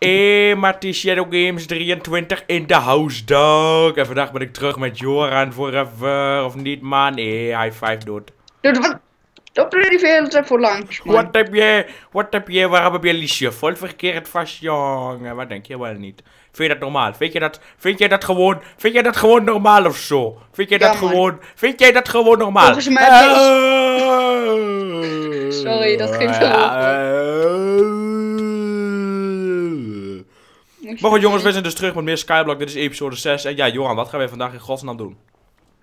Hey, Marty Shadow Games 23 in de house, dog. En vandaag ben ik terug met Joran forever, of niet, man? Hey, high five, dude. Dude, wat? Dat doe je veel te voor langs, man. Wat heb je, wat heb je, waarom heb je Liesje vol verkeerd vast, jongen? Wat denk je wel niet? Vind je dat normaal? Vind je dat, vind jij dat gewoon, vind jij dat gewoon normaal of zo? Vind jij dat man. gewoon, vind jij dat gewoon normaal? Volgens mij je... Sorry, dat ging te Maar goed jongens, we zijn dus terug met meer Skyblock. Dit is episode 6. En ja, Joran, wat gaan wij vandaag in godsnaam doen?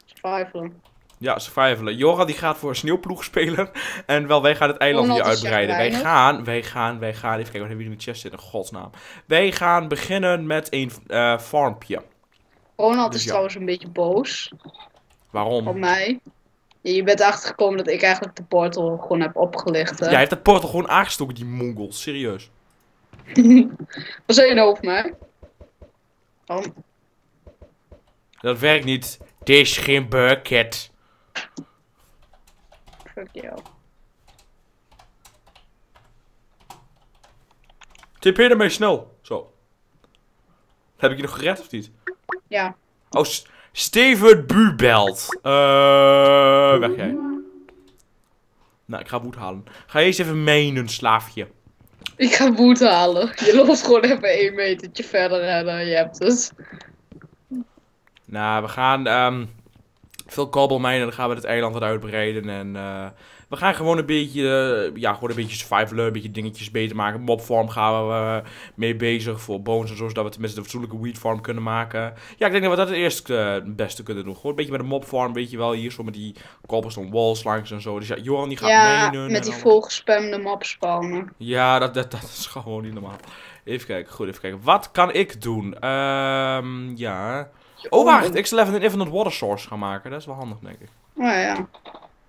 Survivalen. Ja, survivalen. Joran die gaat voor een sneeuwploeg spelen. En wel, wij gaan het eiland hier uitbreiden. Wij gaan, wij gaan, wij gaan. Even kijken, wat hebben we in de chest zitten? In godsnaam. Wij gaan beginnen met een eh farmpje. Ronald Dus is ja. trouwens een beetje boos Waarom? op mij. Ja, je bent achtergekomen dat ik eigenlijk de portal gewoon heb opgelicht. hè? Jij heeft dat portal gewoon aangestoken, die mongol. Serieus. Wat zei je nou over mij? Oh, Dat werkt niet. Dit is geen bucket. fuck jou. TP ermee snel. Zo. Heb ik je nog gered of niet? Ja. Oh, S- Steven Bubelt. Eh, weg jij. Nou, ik ga woed halen. Ga je eens even menen, slaafje. Ik ga boet halen. Je loopt gewoon even één metertje verder en je hebt het. Nou, we gaan ehm, veel kobbelmijnen. Dan gaan we het eiland wat uitbreiden. En eh, we gaan gewoon een beetje, eh, ja, gewoon een beetje survivalen. Een beetje dingetjes beter maken. Mobfarm gaan we eh, mee bezig voor bones en zo. Zodat we tenminste een fatsoenlijke weedfarm kunnen maken. Ja, ik denk dat we dat het eerst eh, het beste kunnen doen. Gewoon een beetje met een mobfarm, weet je wel. Hier zo met die cobblestone walls langs en zo. Dus ja, Johan die gaat Ja, met die volgespamde map spawnen. Ja, dat, dat, dat is gewoon niet normaal. Even kijken, goed, even kijken. Wat kan ik doen? Ehm, ja. Oh, wacht, ik zal even een infinite water source gaan maken. Dat is wel handig, denk ik. Nou ja.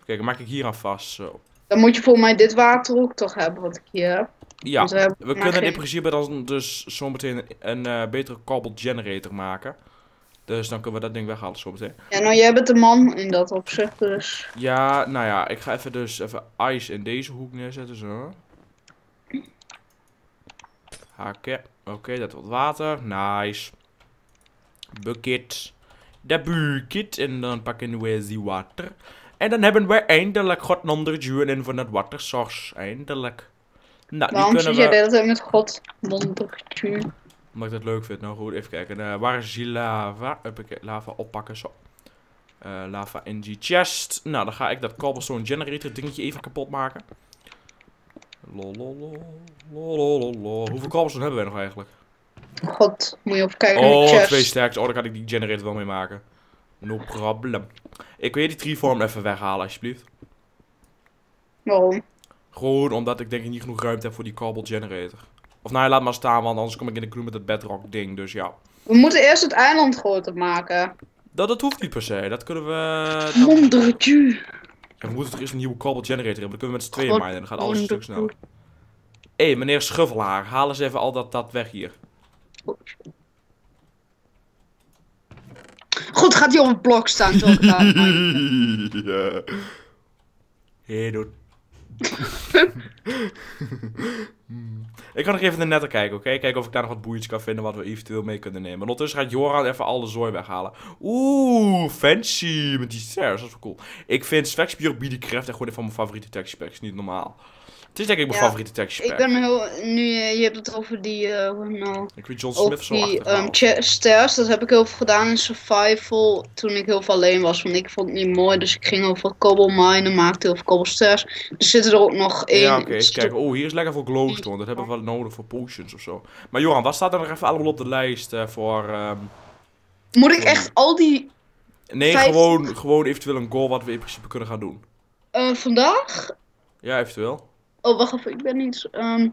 Kijk, maak ik hier aan vast, zo. Dan moet je volgens mij dit water ook toch hebben wat ik hier heb. Ja, we hebben we kunnen in geen- principe dan dus zometeen een eh, betere cobble generator maken. Dus dan kunnen we dat ding weghalen zometeen. Ja, nou jij bent de man in dat opzicht, dus. Ja, nou ja, ik ga even dus even ice in deze hoek neerzetten, zo. Hakken. Oké, dat wordt water. Nice. Bucket. De bucket. En dan pakken we die water. En dan hebben we eindelijk God onder in van het water source. Eindelijk. Nou, Waarom kunnen we... hele tijd met God dondertje? Omdat ik dat leuk vind. Nou goed, even kijken. Eh, waar is die lava? Huppakee, lava oppakken, zo. Eh, lava in die chest. Nou, dan ga ik dat cobblestone generator dingetje even kapot maken. Lololol, lololol. Hoeveel cobblestone hebben wij nog eigenlijk? God, moet je even kijken in de Oh, twee stacks. Oh, dan kan ik die generator wel mee maken. No problem. Ik wil je die treeform even weghalen, alsjeblieft. Waarom? Gewoon omdat ik denk ik niet genoeg ruimte heb voor die cobble generator. Of nou, laat maar staan, want anders kom ik in de clue met dat bedrock ding. Dus ja. We moeten eerst het eiland groter maken. Dat, dat hoeft niet per se. Dat kunnen we... dat-. Ja, we moeten toch eerst een nieuwe cobble generator hebben. Dan kunnen we met z'n tweeën minen. Dan gaat alles een stuk sneller. Hé, hey, meneer Schuffelaar. Haal eens even al dat, dat weg hier. Gaat hij op het blok staan ik daar ja. Hé, doe. ik ga nog even naar de netten kijken, oké? Kijken of ik daar nog wat boeiends kan vinden wat we eventueel mee kunnen nemen. Ondertussen gaat Joran even alle zooi weghalen. Oeh, fancy met die stairs. Dat is wel cool. Ik vind Svexpure Biedecraft echt gewoon een van mijn favoriete texture packs. Niet normaal. Het is denk ik mijn Ja, favoriete texture Ik ben heel... Nu, eh, je hebt het over die... eh, hoe nou... Ik weet John Over Smith zo die um, stairs, dat heb ik heel veel gedaan in survival toen ik heel veel alleen was. Want ik vond het niet mooi, dus ik ging heel veel cobble minen, maakte heel veel cobble stairs. Er zitten er ook nog één... Ja, oké. even stu- kijken. Oh, hier is lekker voor glowstone. Dat hebben we wel nodig voor potions of zo. Maar Joran, wat staat er nog even allemaal op de lijst eh, voor... ehm, Moet ik echt al die... Nee, Vijf- gewoon, gewoon eventueel een goal wat we in principe kunnen gaan doen. eh, vandaag? Ja, eventueel. Oh, wacht even, ik ben niet... ehm,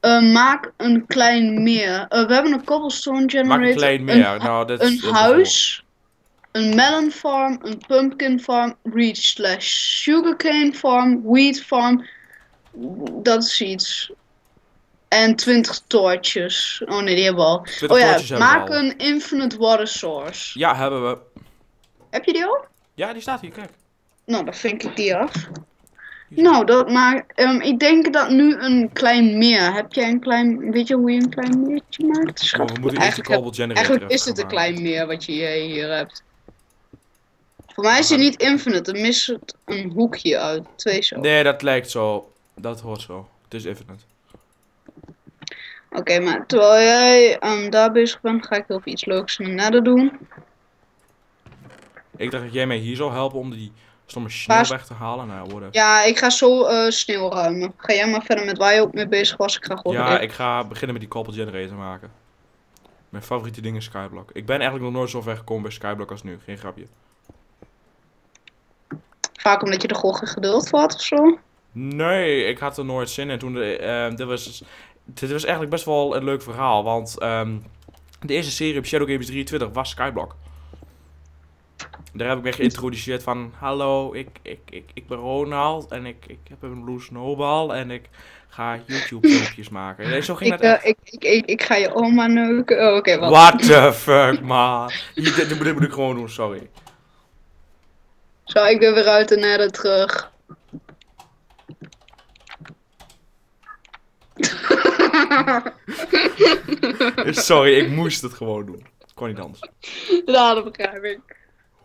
eh, maak een klein meer. Eh, we hebben een cobblestone generator. Maak een klein meer. nou, dat een is huis, een melon farm, een pumpkin farm, reach slash sugarcane farm, wheat farm. Dat is iets. En 20 torches. Oh nee, die hebben we al. 20 Oh ja, maak een infinite water source. Ja, hebben we. Heb je die al? Ja, die staat hier, kijk. Nou, dan vink ik die af. Nou, dat maakt. ehm, ik denk dat nu een klein meer. Heb jij een klein. Weet je hoe je een klein meertje maakt? Oh, Schat? we moeten eerst de cobble generator eigenlijk even is het een klein meer wat je hier, hebt. Voor mij is hij niet infinite. Dan mist het een hoekje uit. Twee zo. Nee, dat lijkt zo. Dat hoort zo. Het is infinite. Oké, maar terwijl jij ehm, daar bezig bent, ga ik heel veel iets leuks in de doen. Ik dacht dat jij mij hier zou helpen om die stomme sneeuw Waar- weg te halen. Nou, whatever. Ja, ik ga zo eh, sneeuw ruimen. Ga jij maar verder met waar je ook mee bezig was. Ik ga gewoon Ja, ik ga beginnen met die cobble generator maken. Mijn favoriete ding is Skyblock. Ik ben eigenlijk nog nooit zo ver gekomen bij Skyblock als nu. Geen grapje. Vaak omdat je er gewoon geen geduld voor had of zo. Nee, ik had er nooit zin in. Toen de, ehm, dit, was, dit was eigenlijk best wel een leuk verhaal. Want ehm, de eerste serie op Shadow Games 23 was Skyblock. Daar heb ik me geïntroduceerd van... Hallo, ik, ik, ik, ik ben Ronald en ik, ik heb een Blue Snowball en ik ga YouTube filmpjes maken. Nee, zo ging Ik, dat echt. eh, ik, ik, ik, ik ga je oma neuken. Oh, Oké, wat? What the fuck, man. Dit, dit moet- dit moet ik gewoon doen, sorry. Zo, ik ben weer uit de nether terug. Sorry, ik moest het gewoon doen. Kon niet anders. Ja, dat begrijp ik.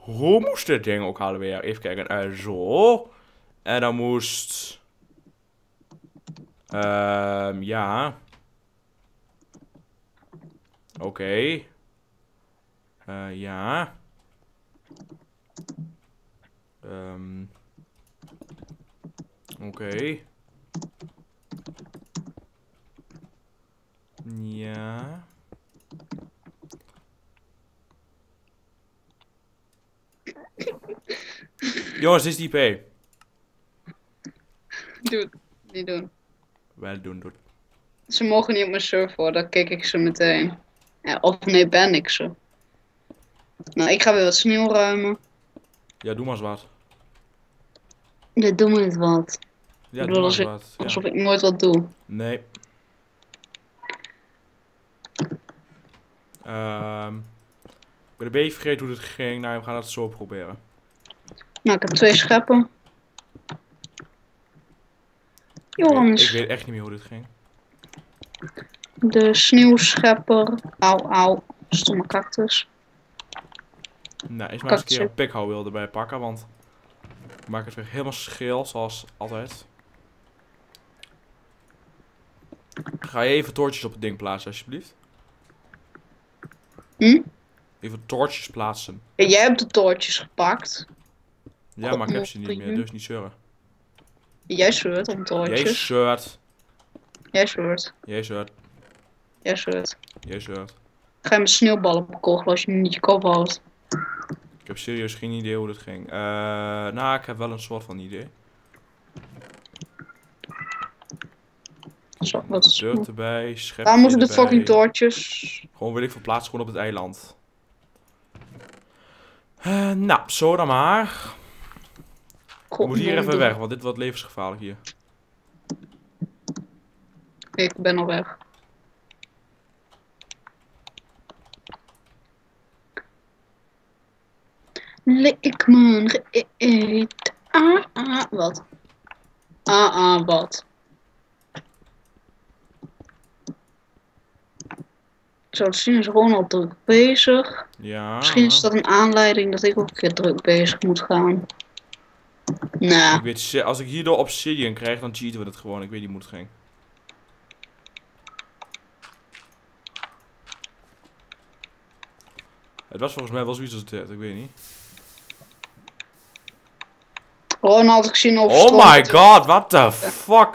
Hoe moest dit ding ook alweer? Even kijken. Eh, zo. En dan moest... Ehm, ja. Oké. Eh, ja. Ehm. Oké. Jongens, dit is die IP. Doe het. Niet doen. Wel doen, doen. Ze mogen niet op mijn server, dan kijk ik ze meteen. Ja, of nee, ben ik ze. Nou, ik ga weer wat sneeuw ruimen. Ja, doe maar eens wat. Ja, doe me het wat. Ja, Ik doe maar eens wat. Ja. Alsof ik nooit wat doe. Nee. Ehm ik ben een beetje vergeten hoe dit ging. Nou, we gaan het zo proberen. Nou, ik heb twee scheppen. Jongens, ik weet echt niet meer hoe dit ging. de sneeuwschepper. Auw, auw. Stomme cactus. Nou, is maar eens een keer een pikhouweel erbij pakken, want ik maak het weer helemaal scheel, zoals altijd. Ga je even toortjes op het ding plaatsen, alsjeblieft? Hm? Even toortjes plaatsen. Ja, jij hebt de toortjes gepakt. Ja, maar ik heb ze niet meer, dus niet zeuren. Jij zeurt om Jij toortjes. zeurt. Jij zeurt. Jij zeurt. Jij zeurt. Jij zeurt. Ga je met sneeuwballen bekogelen als je niet je kop houdt. Ik heb serieus geen idee hoe dit ging. Eh, nou, ik heb wel een soort van idee. Zo, wat is Dirt erbij, schep Waar moeten de fucking toortjes? Gewoon wil ik verplaatsen gewoon op het eiland. Eh, nou, zo dan maar. Ik moet hier even weg, want dit wordt levensgevaarlijk hier. Ik ben al weg. Lik mijn reet. Ah, ah, wat? Ah, ah, wat? Zo, het zien is gewoon al druk bezig. Ja. Misschien is dat een aanleiding dat ik ook een keer druk bezig moet gaan. Nou, Ik weet, als ik hierdoor obsidian krijg, dan cheaten we het gewoon. Ik weet niet hoe het ging. Het was volgens mij wel zoiets als dit, ik weet niet. Ronald, ik zie nog Oh my god, what the fuck?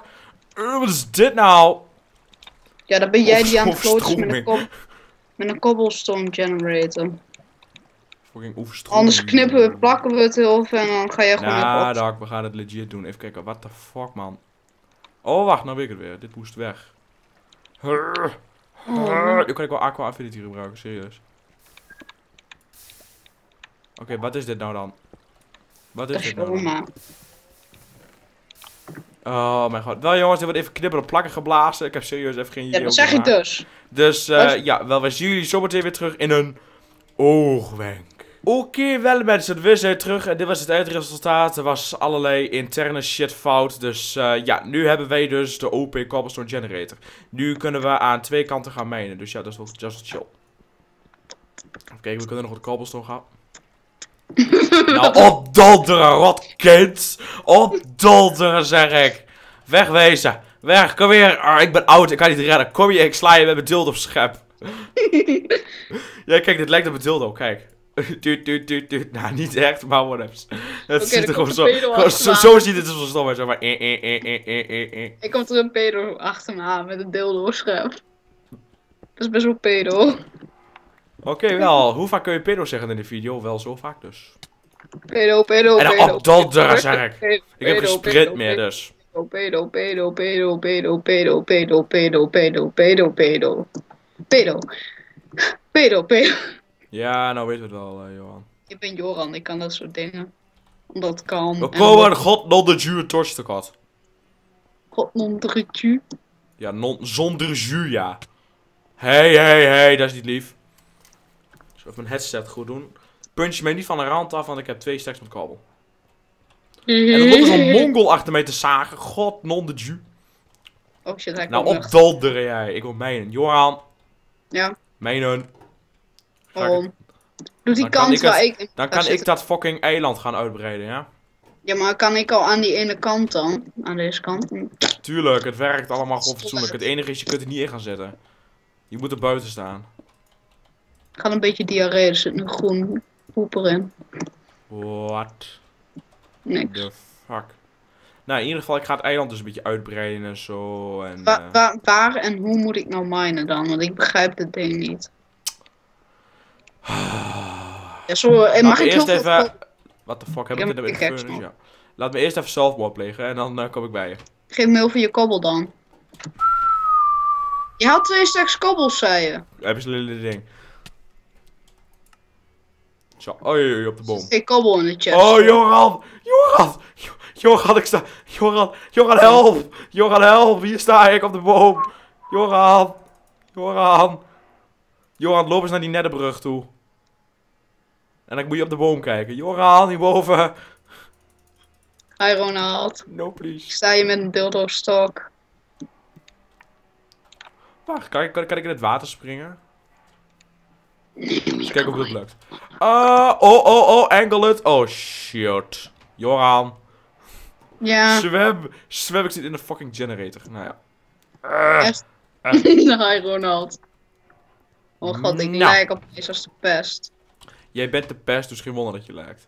Eh, wat is dit nou? Ja, dan ben jij die aan het kloten met een, met een cobblestone generator. Fucking. Anders knippen we, plakken we het heel veel en dan ga je gewoon Ja, even op. Dak, we gaan het legit doen. Even kijken, what the fuck, man. Oh, wacht, nou weet ik het weer. Dit moest weg. Hurr. Hurr. Nu kan ik wel Aqua Affinity gebruiken, serieus. Oké, wat is dit nou dan? Wat is dit nou dan? Oh mijn god. Wel jongens, dit wordt even knippen op plakken geblazen. Ik heb serieus even geen idee Ja, dat zeg ik dus. Dus, eh, ja, wel, wij zien jullie zometeen weer terug in een oogwenk. Oké, wel mensen, we zijn terug en dit was het eindresultaat. Er was allerlei interne shit fout. Dus eh, ja, nu hebben wij dus de OP Cobblestone Generator. Nu kunnen we aan twee kanten gaan minen. Dus ja, dat is wel just chill. Even kijken, we kunnen nog wat cobblestone gaan. nou, opdolderen, rot kind. Opdolderen, zeg ik. Wegwezen. Weg, kom hier. Ah, ik ben oud, ik kan niet redden. Kom je, ik sla je met mijn dildo op schep. ja, kijk, dit lijkt op een dildo, kijk. Tuut, tuut, tuut, tuut. Nou, niet echt, maar whatever. Het ziet er er gewoon zo, gewoon zo, ziet het er zo stom uit. Zo maar, eh, eh, eh, eh, eh, eh, eh. Ik kom er een pedo achter me aan met een dildo schep. Dat is best wel pedo. Oké, wel. Hoe vaak kun je pedo zeggen in de video? Wel zo vaak dus. Pedo, pedo, En dan pedo. opdolderen, pedo, zeg ik. pedo, Ik heb geen sprint meer, dus. Pedo, pedo, pedo, pedo, pedo, pedo, pedo, pedo, pedo, pedo. Pedo. Pedo, pedo. Ja, nou weten we het wel, eh, Johan. Ik ben Joran, ik kan dat soort dingen. Omdat het kan. We en komen god non de jus torstekot. God non de tu. Ja, non, zonder jus, ja. Hey, hey, hey, dat is niet lief. Zo even mijn headset goed doen. Punch mij niet van de rand af, want ik heb twee stacks met kabel. En er loopt zo'n mongol achter mij te zagen. God non de jus. Oh shit, hij Nou, komt opdolderen jij. Ik wil mijnen. Johan, Ja, mijnen. Ga ik- waarom? Doe die Dan kan ik waar het- ik... Dan ga kan ik dat fucking eiland gaan uitbreiden, ja? Ja, maar kan ik al aan die ene kant dan? Aan deze kant? Tuurlijk, het werkt allemaal gewoon fatsoenlijk. Het enige is, je kunt er niet in gaan zitten. Je moet er buiten staan. Ik had een beetje diarree, er zit nu groen poep erin. What Niks. the fuck? Nou, in ieder geval, ik ga het eiland dus een beetje uitbreiden en zo. En, Wa- eh, wa- waar en hoe moet ik nou minen dan? Want ik begrijp dit ding niet. Ja, zo, eh, mag ik heel eerst even... Wat de fuck, heb ik dit in de furnace? Ja. Laat me eerst even zelfmoord plegen en dan eh, kom ik bij je. Geef me heel veel je kobbel dan. Je had twee stacks kobbels, zei je. Heb je lille ding. Zo, oei, op de boom. Geen kobbel in de chest. Oh, Joran! Joran! Jo- Joran, ik sta... Joran, Joran, help! Joran, help! Hier sta ik op de boom! Joran! Joran! Joran, loop eens naar die netterbrug toe. En dan moet je op de boom kijken. Joran, hierboven! Hi Ronald. No, Ik please. sta hier met een dildo stok. Wacht, kan ik, kan, kan ik in het water springen? Eens kijken of dat lukt. Ah, oh, oh, oh, angle it. Oh, shit. Joran. Ja, Zwem. Zwem, ik zit in de fucking generator. Nou ja. Ah. echt. Hi Ronald. Oh god, ik Nou. lijk opeens als de pest. Jij bent de pest, dus geen wonder dat je lijkt.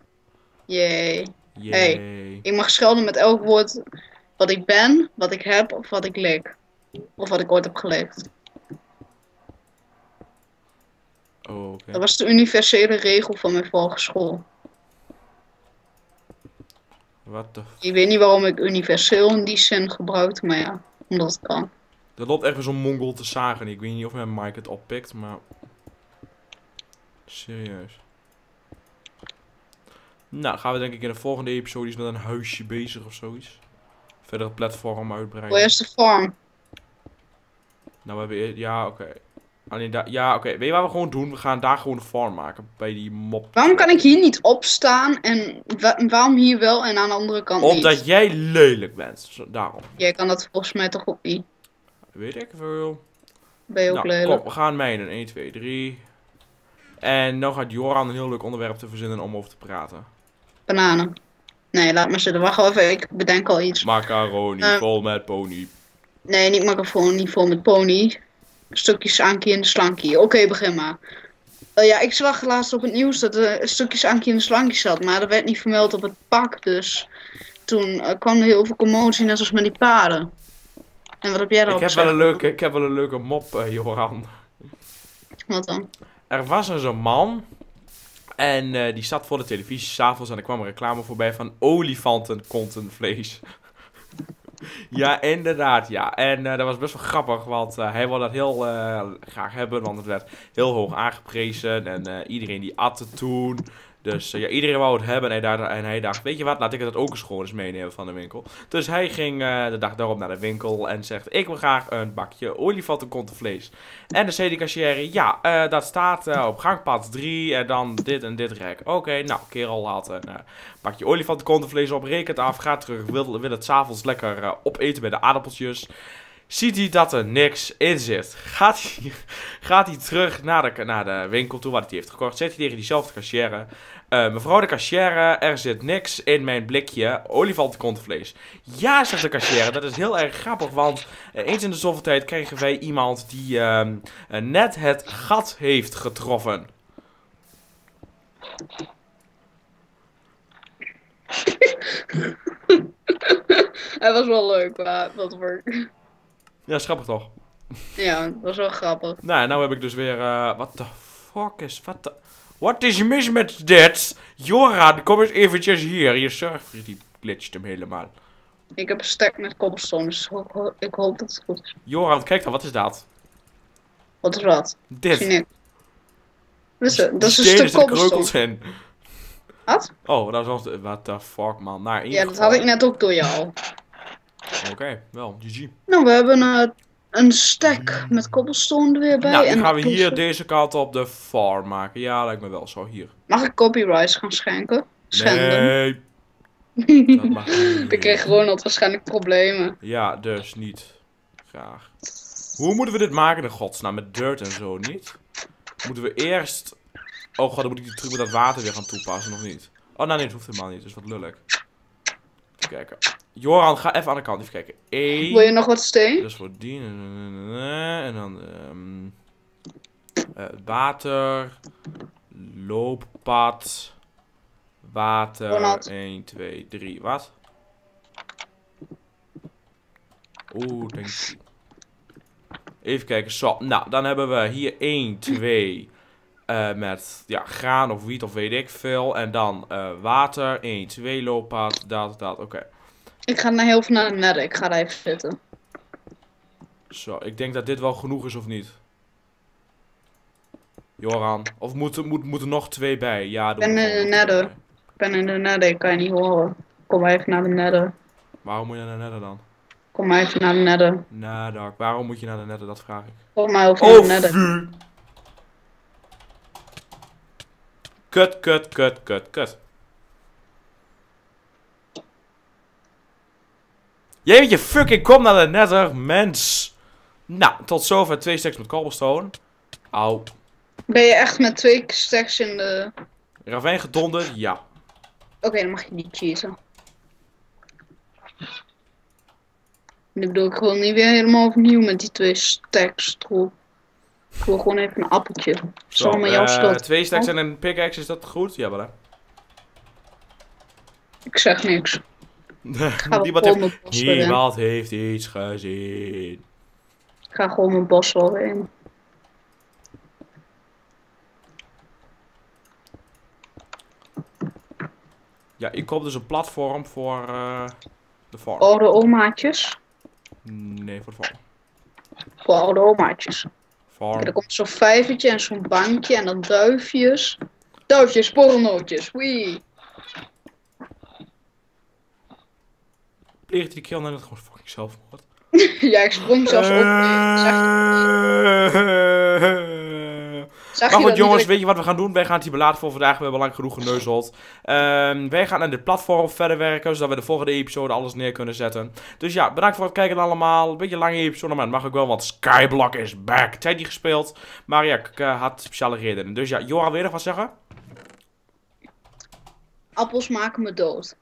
Yay. Yay. Ik mag schelden met elk woord wat ik ben, wat ik heb of wat ik lik. Of wat ik ooit heb gelikt. Oh, oké. Dat was de universele regel van mijn vorige school. Wat de. Ik weet niet waarom ik universeel in die zin gebruikte, maar ja, omdat het kan. Er loopt weer zo'n mongol te zagen. Ik weet niet of mijn mic het oppikt, maar... Serieus. Nou, gaan we denk ik in de volgende episode iets met een huisje bezig of zoiets. Verder het platform uitbreiden. Eerst de farm. Nou, we hebben... eer- Ja, oké. Alleen daar... Ja, oké. Weet je wat we gewoon doen? We gaan daar gewoon een farm maken. Bij die mop. Waarom kan ik hier niet opstaan en wa- waarom hier wel en aan de andere kant Omdat niet? jij lelijk bent. Daarom. Jij kan dat volgens mij toch ook niet. Weet ik veel. Ben je ook Nou, lelijk. kom, we gaan mijnen. 1, 2, 3. En nou gaat Joran een heel leuk onderwerp te verzinnen om over te praten. Bananen. Nee, laat maar zitten. Wacht even, ik bedenk al iets. Macaroni, Eh. vol met pony. Nee, niet macaroni, vol met pony. Stukjes ankie in de slankie. Oké, begin maar. Eh, ja, ik zag laatst op het nieuws dat er stukjes ankie in de slankie zat, maar dat werd niet vermeld op het pak, dus toen eh, kwam er heel veel commotie, net als met die paarden. En wat heb jij Ik daarop heb, wel een leuke, ik heb wel een leuke mop, eh, Joran. Wat dan? Er was er zo'n man. En eh, die zat voor de televisie s'avonds en er kwam een reclame voorbij van olifantenkontenvlees. ja, inderdaad, ja. En eh, dat was best wel grappig, want eh, hij wilde dat heel graag hebben, want het werd heel hoog aangeprezen. En iedereen die at het toen. Dus eh, ja, iedereen wou het hebben en hij, daar, en hij dacht, weet je wat, laat ik het ook eens gewoon eens meenemen van de winkel. Dus hij ging eh, de dag daarop naar de winkel en zegt, ik wil graag een bakje olifantenkontenvlees. En dan zei cashier, ja, eh, dat staat op gangpad 3 en dan dit en dit rek. Oké, nou, kerel had een bakje olifantenkontenvlees op, rekent af, gaat terug, wil, wil het s'avonds lekker opeten bij de aardappeltjes. Ziet hij dat er niks in zit. Gaat hij, gaat hij terug naar de, naar de winkel toe wat hij heeft gekocht. Zegt hij tegen diezelfde cashier. eh, mevrouw de cashier, er zit niks in mijn blikje olifantenkontenvlees. Ja, zegt de cashier. Dat is heel erg grappig, want eh, eens in de zoveel tijd krijgen wij iemand die ehm, eh, net het gat heeft getroffen. Hij was wel leuk, maar wat voor... Ja, is grappig toch? Ja, dat was wel grappig. Nou, nou heb ik dus weer... eh wat de fuck is... Wat de... Wat is mis met dit? Joran, kom eens eventjes hier. Je server die glitcht hem helemaal. Ik heb een stack met cobblestone, dus ik ho- ik hoop dat het goed is. Joran, kijk dan, wat is dat? Wat is dat? Dit. is, een- dat is een stuk cobblestone. in. Wat? Oh, dat was... What the fuck, man. Nou, Ja, dat had ik net ook door jou. Oké, wel, GG. Nou, we hebben eh, een stack met cobblestone er weer bij. nou, en dan gaan we hier deze kant op de farm maken. Ja, lijkt me wel zo. Hier. Mag ik copyrights gaan schenken? Schenden. Nee, dat mag niet. ik kreeg Ronald waarschijnlijk problemen. Ja, dus niet. Graag. Hoe moeten we dit maken in godsnaam? Met dirt en zo, niet? Moeten we eerst... Oh god, dan moet ik die truc met dat water weer gaan toepassen, nog niet? Oh, nee, nee, dat hoeft helemaal niet. Dat is wat lullig. Even kijken. Joran, ga even aan de kant. Even kijken. Eén. Wil je nog wat steen? Dus voor die. En dan... ehm, eh, water. Looppad. Water. Ronald. 1, 2, 3. Wat? Oeh, denk ik. Even kijken. Zo, nou, dan hebben we hier 1, 2. eh, met ja, graan of wiet of weet ik veel. En dan eh, water. 1, 2 looppad. Dat, dat. Oké. Ik ga naar heel veel naar de nether. Ik ga daar even zitten. Zo, ik denk dat dit wel genoeg is of niet. Joran. Of moeten moet, moeten er nog twee bij? Ja, doe Ben er in de nether. Ik ben in de nether, ik kan je niet horen. Kom maar even naar de nether. Waarom moet je naar de netter dan? Kom maar even naar de nether. Nou, Dark, waarom moet je naar de netter? Dat vraag ik. Kom maar over naar Oh, de nether. vuur! Kut, kut, kut, kut, kut. Jeetje, fucking kom naar de nether, mens. Nou, tot zover twee stacks met cobblestone. Au. Ben je echt met twee stacks in de... Ravijn gedonderd? Ja. Oké, dan mag je niet cheaten. Nu bedoel ik gewoon niet weer helemaal opnieuw met die twee stacks troep. Ik wil gewoon even een appeltje. Zo, maar jouw schuld. twee stacks en een pickaxe, is dat goed? Ja, wel hè. Ik zeg niks. Niemand heeft, niemand heeft iets gezien. Ik ga gewoon mijn bos wel in. Ja, ik koop dus een platform voor eh, de farm. Oude omaatjes. Nee, voor de farm. Voor oude omaatjes. Farm. Er komt zo'n vijvertje en zo'n bankje en dan duifjes. Duifjes, borrelnootjes. Wee. Pleegt die kill net gewoon fucking zelfmoord. ja, ik sprong zelfs op. Zag, zag Maar goed dat jongens, weet je wat we gaan doen? Wij gaan het hier belaten voor vandaag. We hebben lang genoeg geneuzeld. Ehm, wij gaan aan dit platform verder werken, zodat we de volgende episode alles neer kunnen zetten. Dus ja, bedankt voor het kijken allemaal. Een beetje een lange episode, maar dat mag ook wel, want Skyblock is back. Tijd niet gespeeld, maar ja, ik eh, had speciale redenen. Dus ja, Joran, wil je nog wat zeggen? Appels maken me dood.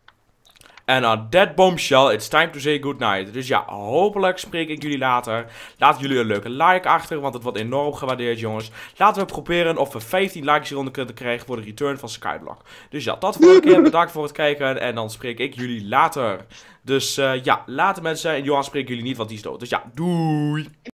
En on that bombshell, it's time to say goodnight. Dus ja, hopelijk spreek ik jullie later. Laat jullie een leuke like achter, want het wordt enorm gewaardeerd, jongens. Laten we proberen of we 15 likes hieronder kunnen krijgen voor de return van Skyblock. Dus ja, tot de volgende keer. Bedankt voor het kijken en dan spreek ik jullie later. Dus eh, ja, later mensen. En Johan spreek jullie niet, want die is dood. Dus ja, doei!